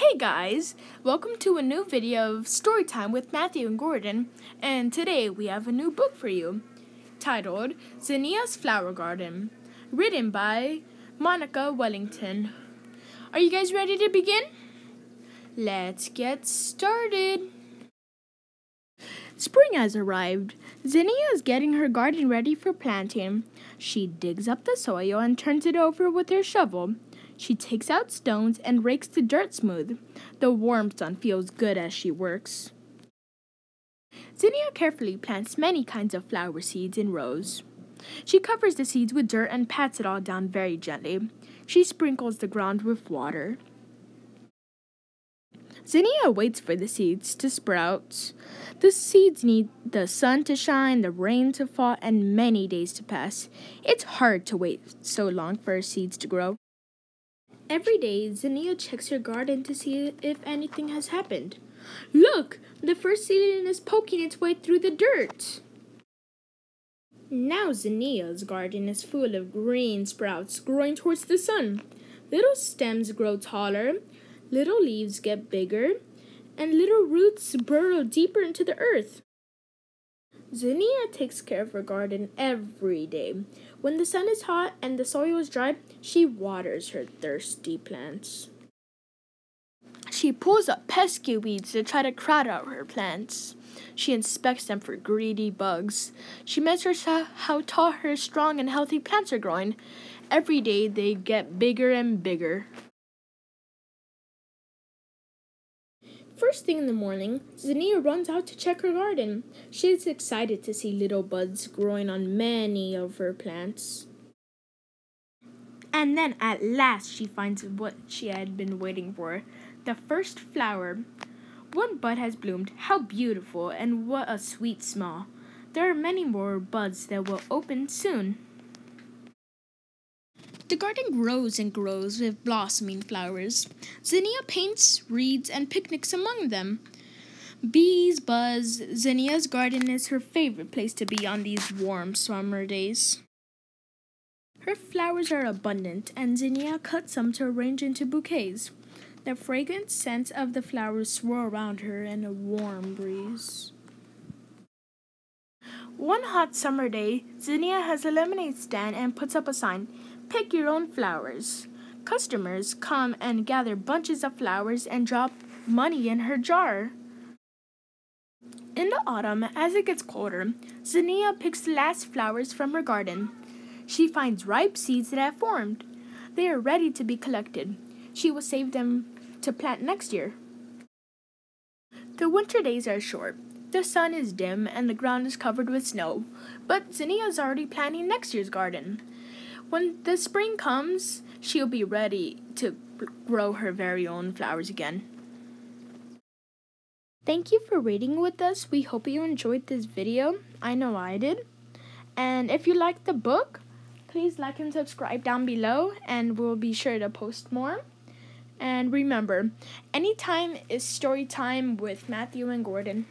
Hey guys, welcome to a new video of Storytime with Matthew and Gordon, and today we have a new book for you, titled Zinnia's Flower Garden, written by Monica Wellington. Are you guys ready to begin? Let's get started. Spring has arrived. Zinnia is getting her garden ready for planting. She digs up the soil and turns it over with her shovel. She takes out stones and rakes the dirt smooth. The warm sun feels good as she works. Zinnia carefully plants many kinds of flower seeds in rows. She covers the seeds with dirt and pats it all down very gently. She sprinkles the ground with water. Zinnia waits for the seeds to sprout. The seeds need the sun to shine, the rain to fall, and many days to pass. It's hard to wait so long for seeds to grow. Every day, Zinnia checks her garden to see if anything has happened. Look! The first seedling is poking its way through the dirt. Now Zinnia's garden is full of green sprouts growing towards the sun. Little stems grow taller, little leaves get bigger, and little roots burrow deeper into the earth. Zinnia takes care of her garden every day. When the sun is hot and the soil is dry, she waters her thirsty plants. She pulls up pesky weeds to try to crowd out her plants. She inspects them for greedy bugs. She measures how tall her strong and healthy plants are growing. Every day they get bigger and bigger. First thing in the morning, Zinnia runs out to check her garden. She is excited to see little buds growing on many of her plants. And then at last she finds what she had been waiting for the first flower. One bud has bloomed. How beautiful, and what a sweet smell! There are many more buds that will open soon. The garden grows and grows with blossoming flowers. Zinnia paints, reads, and picnics among them. Bees buzz. Zinnia's garden is her favorite place to be on these warm summer days. Her flowers are abundant, and Zinnia cuts some to arrange into bouquets. The fragrant scents of the flowers swirl around her in a warm breeze. One hot summer day, Zinnia has a lemonade stand and puts up a sign Pick your own flowers. Customers come and gather bunches of flowers and drop money in her jar. In the autumn, as it gets colder, Zinnia picks the last flowers from her garden. She finds ripe seeds that have formed. They are ready to be collected. She will save them to plant next year. The winter days are short. The sun is dim and the ground is covered with snow, but Zinnia is already planning next year's garden. When the spring comes, she'll be ready to grow her very own flowers again. Thank you for reading with us. We hope you enjoyed this video. I know I did. And if you liked the book, please like and subscribe down below, and we'll be sure to post more. And remember, anytime is story time with Matthew and Gordon.